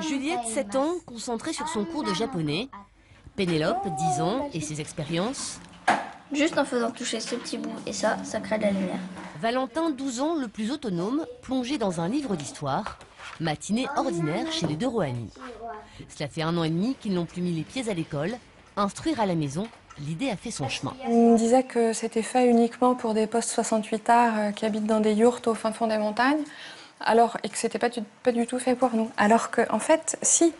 Juliette, 7 ans, concentrée sur son cours de japonais. Pénélope, 10 ans, et ses expériences. Juste en faisant toucher ce petit bout, et ça, ça crée de la lumière. Valentin, 12 ans, le plus autonome, plongé dans un livre d'histoire. Matinée ordinaire chez les deux Rohani. Cela fait un an et demi qu'ils n'ont plus mis les pieds à l'école. Instruire à la maison, l'idée a fait son chemin. On me disait que c'était fait uniquement pour des postes 68 arts euh, qui habitent dans des yourtes au fin fond des montagnes, alors, et que c'était pas du, pas du tout fait pour nous. Alors que, en fait, si.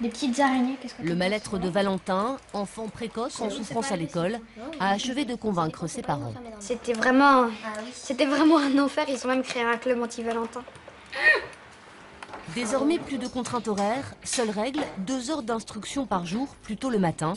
Des petites araignées, qu'est-ce que Le mal-être de Valentin, enfant précoce en souffrance à l'école, a achevé de convaincre ses parents. C'était vraiment, c'était vraiment un enfer. Ils ont même créé un club anti-Valentin. Désormais, plus de contraintes horaires. Seule règle, deux heures d'instruction par jour, plutôt le matin.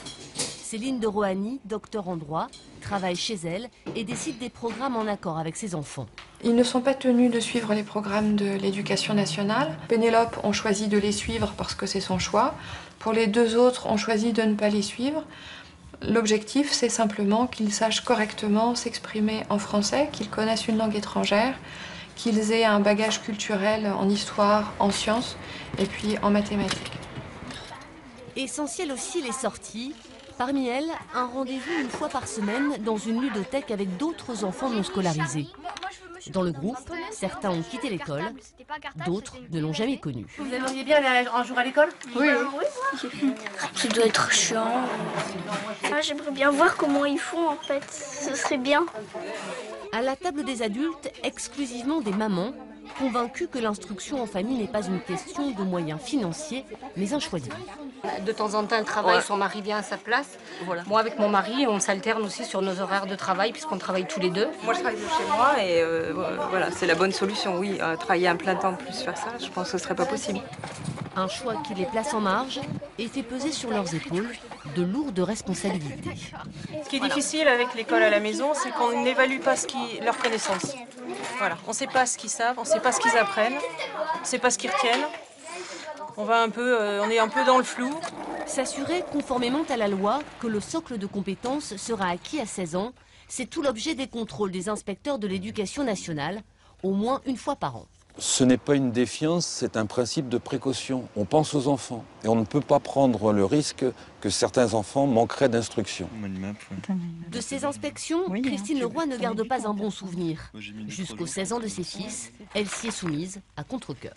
Céline de Rohani, docteur en droit, travaille chez elle et décide des programmes en accord avec ses enfants. Ils ne sont pas tenus de suivre les programmes de l'éducation nationale. Pénélope, on choisit de les suivre parce que c'est son choix. Pour les deux autres, on choisit de ne pas les suivre. L'objectif, c'est simplement qu'ils sachent correctement s'exprimer en français, qu'ils connaissent une langue étrangère, qu'ils aient un bagage culturel en histoire, en sciences et puis en mathématiques. Essentiel aussi les sorties. Parmi elles, un rendez-vous une fois par semaine dans une ludothèque avec d'autres enfants non scolarisés. Dans le groupe, certains ont quitté l'école, d'autres ne l'ont jamais connu. Vous aimeriez bien aller un jour à l'école? Oui. Ça doit être chiant. Ah, J'aimerais bien voir comment ils font en fait. Ce serait bien. À la table des adultes, exclusivement des mamans, convaincues que l'instruction en famille n'est pas une question de moyens financiers, mais un choix de vie. De temps en temps, elle travaille, son mari vient à sa place. Moi, avec mon mari, on s'alterne aussi sur nos horaires de travail, puisqu'on travaille tous les deux. Moi, je travaille de chez moi et euh, voilà, c'est la bonne solution, oui. Euh, travailler un plein temps plus faire ça, je pense que ce serait pas possible. Un choix qui les place en marge et fait peser sur leurs épaules de lourdes responsabilités. Ce qui est difficile avec l'école à la maison, c'est qu'on n'évalue pas ce qui, leurs connaissances. Voilà, on ne sait pas ce qu'ils savent, on ne sait pas ce qu'ils apprennent, on ne sait pas ce qu'ils retiennent. On, va un peu, euh, on est un peu dans le flou. S'assurer, conformément à la loi, que le socle de compétences sera acquis à 16 ans, c'est tout l'objet des contrôles des inspecteurs de l'éducation nationale, au moins une fois par an. Ce n'est pas une défiance, c'est un principe de précaution. On pense aux enfants et on ne peut pas prendre le risque que certains enfants manqueraient d'instruction. De ces inspections, Christine Leroy ne garde pas un bon souvenir. Jusqu'aux 16 ans de ses fils, elle s'y est soumise à contre-cœur.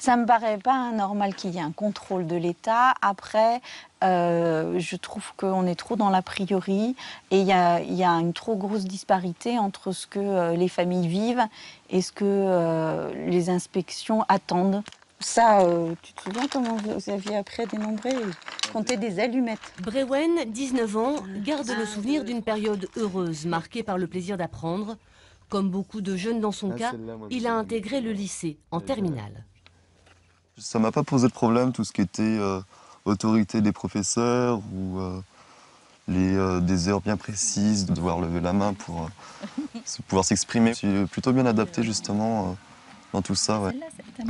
Ça me paraît pas normal qu'il y ait un contrôle de l'État. Après, euh, je trouve qu'on est trop dans l'a priori et il y a, y a, une trop grosse disparité entre ce que euh, les familles vivent et ce que euh, les inspections attendent. Ça, euh, tu te souviens comment vous aviez appris à dénombrer et compter des allumettes? Brewen, 19 ans, garde le souvenir d'une période heureuse marquée par le plaisir d'apprendre. Comme beaucoup de jeunes dans son cas, il a intégré le lycée en terminale. Ça m'a pas posé de problème, tout ce qui était euh, autorité des professeurs ou euh, les, euh, des heures bien précises, de devoir lever la main pour pouvoir s'exprimer. Je suis plutôt bien adapté justement dans tout ça. Ouais.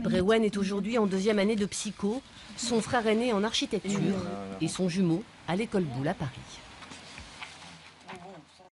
Brewen est aujourd'hui en deuxième année de psycho, son frère aîné en architecture et son jumeau à l'école Boulle à Paris.